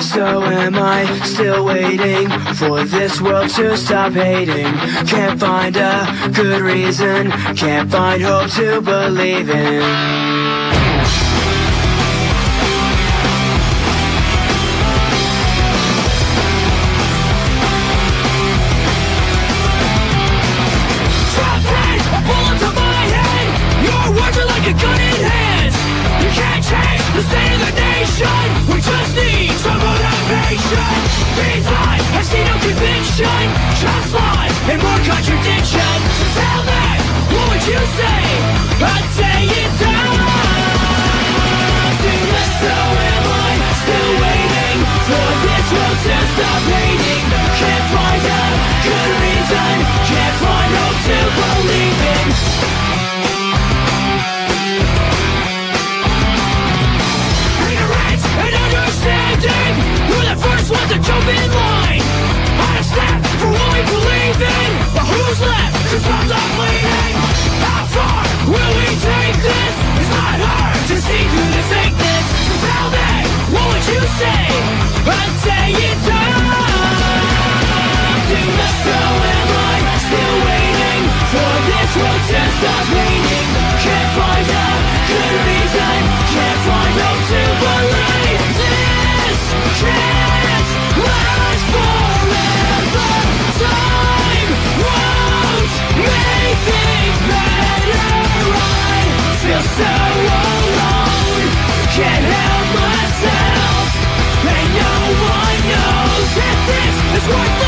so am I Still waiting for this world to stop hating? Can't find a good reason Can't find hope to believe in motivation These lies, I see no conviction Just lies and more contradiction in line for what we believe in But who's left to stop the bleeding? How far will we take this? It's not hard to see through the fakeness right.